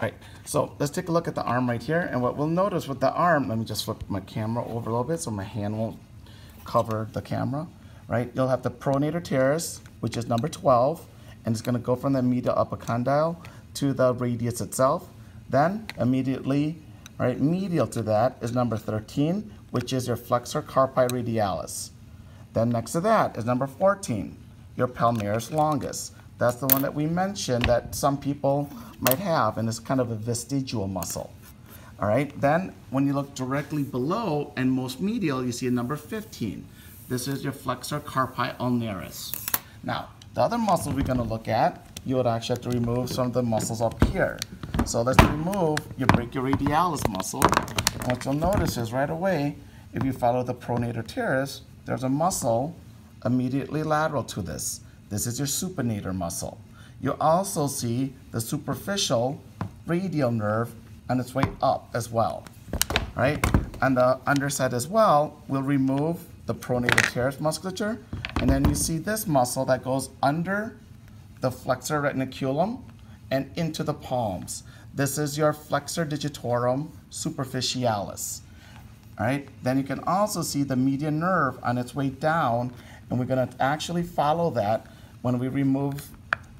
right, so let's take a look at the arm right here. And what we'll notice with the arm, let me just flip my camera over a little bit so my hand won't cover the camera, right? You'll have the pronator teres, which is number 12, and it's gonna go from the medial epicondyle to the radius itself. Then immediately, right, medial to that is number 13, which is your flexor carpi radialis. Then next to that is number 14, your palmaris longus. That's the one that we mentioned that some people might have, and it's kind of a vestigial muscle. All right, then when you look directly below and most medial, you see a number 15. This is your flexor carpi ulnaris. Now, the other muscle we're gonna look at, you would actually have to remove some of the muscles up here. So let's remove your brachioradialis muscle. What you'll notice is right away, if you follow the pronator teres, there's a muscle immediately lateral to this. This is your supinator muscle. You also see the superficial radial nerve on its way up as well. Right? On the underside as well, we'll remove the pronator teres musculature, and then you see this muscle that goes under the flexor retinaculum and into the palms. This is your flexor digitorum superficialis. All right, then you can also see the median nerve on its way down, and we're gonna actually follow that when we remove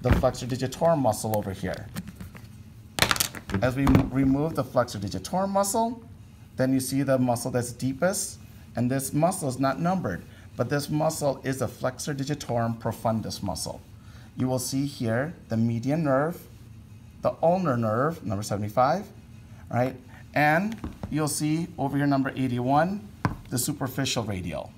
the flexor digitorum muscle over here. As we remove the flexor digitorum muscle, then you see the muscle that's deepest, and this muscle is not numbered, but this muscle is the flexor digitorum profundus muscle. You will see here the median nerve, the ulnar nerve, number 75, right? And you'll see over here, number 81, the superficial radial.